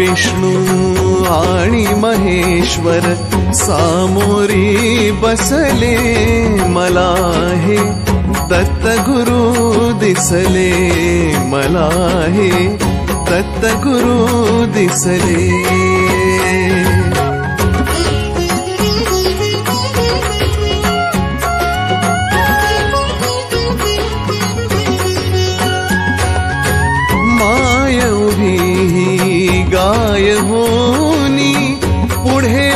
विष्णू आणि महेश्वर सामोरी बसले मला हे दत्त गुरु दिसले मला हे दत्त गुरु दिसले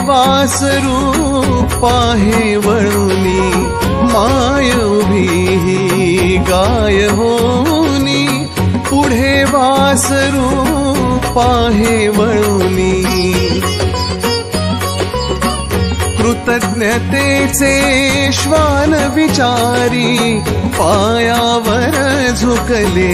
पुढे वासरू पाहे वळुनी माय उभी ही गाय होनी पुढे वास रूप पाहे वळुनी कृतज्ञतेचे श्वान विचारी पायावर झुकले.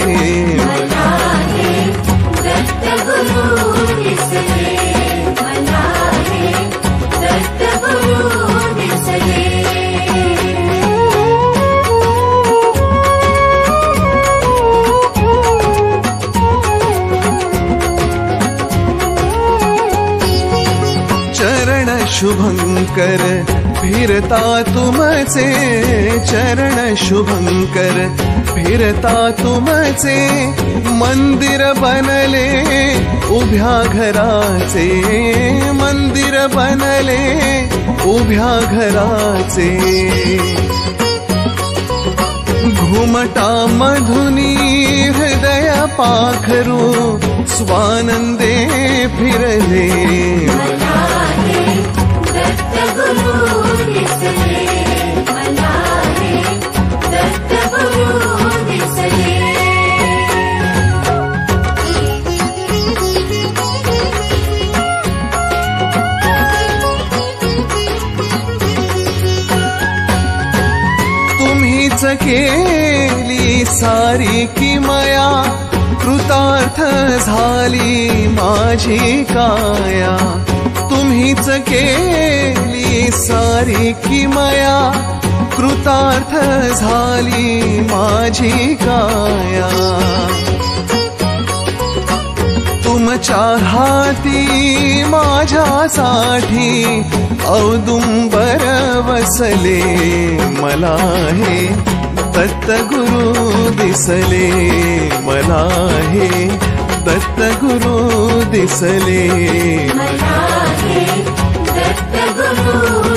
चरण शुभंकर फिरता तुमचे चरण शुभंकर फिरता तुमचे मंदिर बनले उभ्या घराचे मंदिर बनले उभ्या घराचे. घुमटा मधुनी हृदय पाखरू स्वानंदे फिरले तुम्हीच केली सारी किमया कृतार्थ झाली माझी काया. तुम्हीच केली सारी किमया कृतार्थ झाली माझी काया. तुमच्या हाती माझ्यासाठी औदुंबर बसले मला हे. दत्त गुरु दिसले मला हे दत्त गुरु दिसले मला हे दत्त गुरु